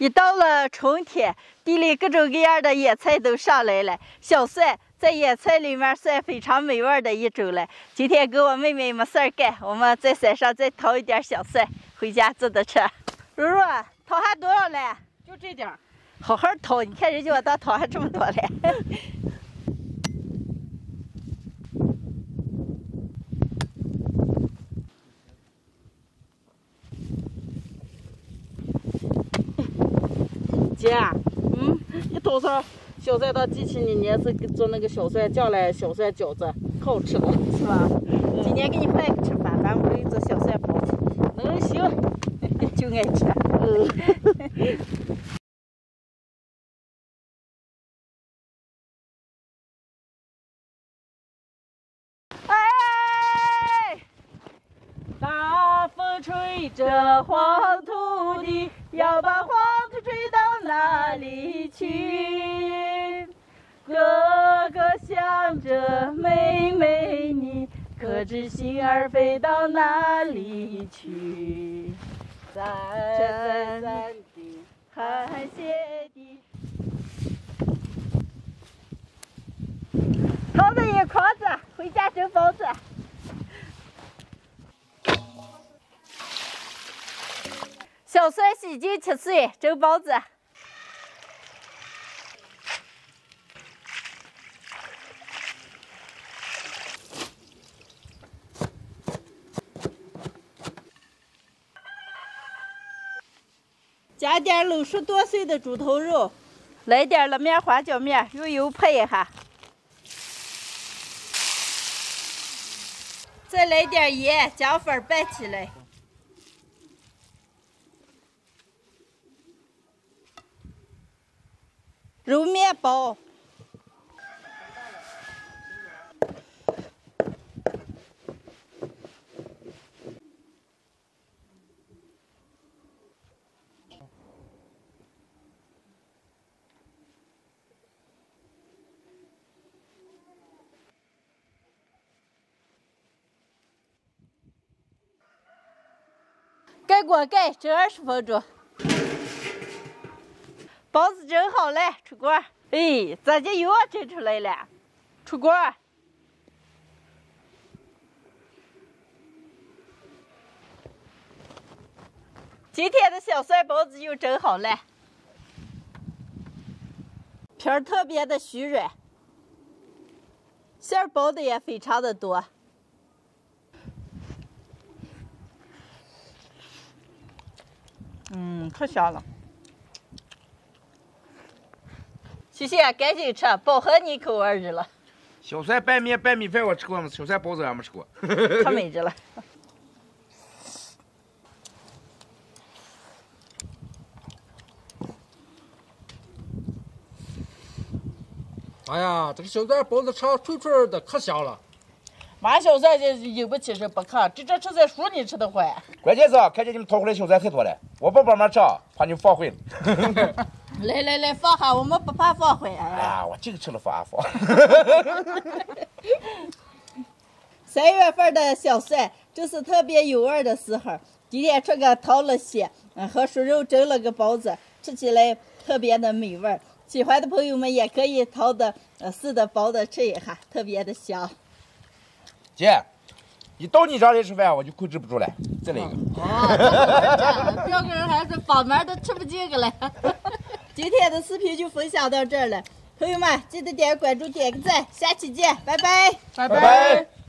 一到了春天，地里各种各样的野菜都上来了。小蒜在野菜里面算非常美味的一种了。今天给我妹妹没事儿干，我们在山上再淘一点小蒜，回家做的吃。茹茹，淘还多少嘞？就这点儿。好好淘，你看人家我当掏还这么多嘞。姐，嗯，你多少小蒜到机器里，你是做那个小蒜酱来，小蒜饺子，可好吃了，是吧？今年给你换个吃法，咱可以做小蒜包子，能行，就爱吃。嗯。哎，大风吹着黄土地，要把黄。哪里去？哥哥想着妹妹你，可知心儿飞到哪里去？在山的寒雪地，掏着一筐子回家蒸包子。小蒜洗净切碎蒸包子。加点卤熟剁碎的猪头肉，来点辣面花椒面，用油配一下，再来点盐，姜粉拌起来，揉面包。盖锅盖，蒸二十分钟。包子蒸好了，出锅。哎，咋就又要蒸出来了？出锅。今天的小蒜包子又蒸好了，皮儿特别的酥软，馅儿包的也非常的多。嗯，可香了。谢谢，赶紧吃，饱和你口味儿了。小蒜拌面、拌米饭我吃过吗？小蒜包子俺没吃过。可美着了。哎呀，这个小蒜包子吃脆脆的，可香了。妈小蒜就经不起是不看，这这吃在树你吃的坏。关键是看见你们掏回来小蒜太多了，我不帮忙吃，怕你们放坏了。来来来，放下，我们不怕放坏。啊，我净吃了放放。三月份的小蒜就是特别有味的时候。今天这个桃了些，嗯，和熟肉蒸了个包子，吃起来特别的美味。喜欢的朋友们也可以淘的、呃，撕的、包的吃一下，特别的香。姐，一到你这里吃饭，我就控制不住了。再来一个。啊，这个人还是把门都吃不进个了。今天的视频就分享到这儿了，朋友们记得点关注、点个赞，下期见，拜拜，拜拜。